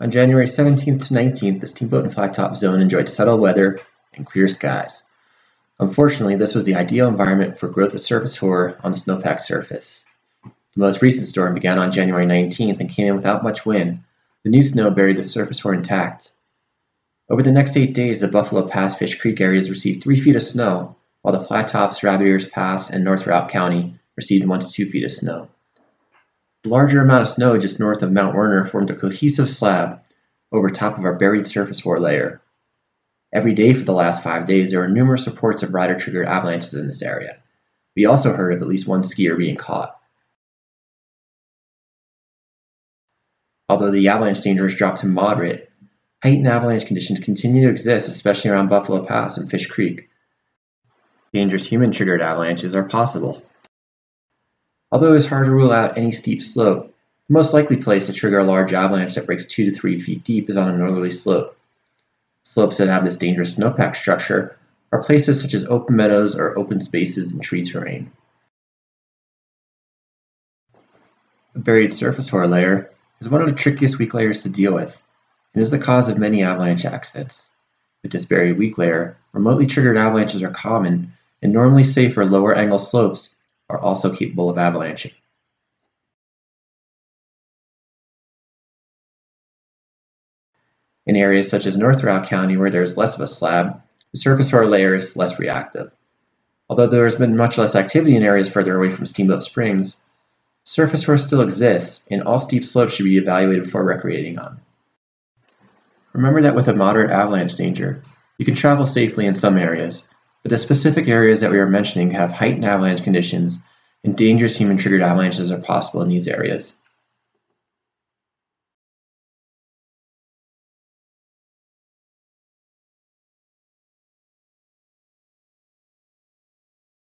On January 17th to 19th, the Steamboat and Flat Tops Zone enjoyed settled weather and clear skies. Unfortunately, this was the ideal environment for growth of surface hoar on the snowpack surface. The most recent storm began on January 19th and came in without much wind. The new snow buried the surface hoar intact. Over the next eight days, the Buffalo Pass Fish Creek areas received three feet of snow, while the Flat Tops, Rabbit Ears Pass, and North Routt County received one to two feet of snow. The larger amount of snow just north of Mount Werner formed a cohesive slab over top of our buried surface hoar layer. Every day for the last five days, there were numerous reports of rider-triggered avalanches in this area. We also heard of at least one skier being caught. Although the avalanche danger has dropped to moderate, heightened avalanche conditions continue to exist, especially around Buffalo Pass and Fish Creek. Dangerous human-triggered avalanches are possible. Although it is hard to rule out any steep slope, the most likely place to trigger a large avalanche that breaks 2 to 3 feet deep is on a northerly slope. Slopes that have this dangerous snowpack structure are places such as open meadows or open spaces in tree terrain. The buried surface hoar layer is one of the trickiest weak layers to deal with and is the cause of many avalanche accidents. With this buried weak layer, remotely triggered avalanches are common and normally safer lower angle slopes are also capable of avalanching. In areas such as North Routt County where there is less of a slab, the surface hoar layer is less reactive. Although there has been much less activity in areas further away from Steamboat Springs, surface hoar still exists and all steep slopes should be evaluated before recreating on. Remember that with a moderate avalanche danger, you can travel safely in some areas, but the specific areas that we are mentioning have heightened avalanche conditions, and dangerous human-triggered avalanches are possible in these areas.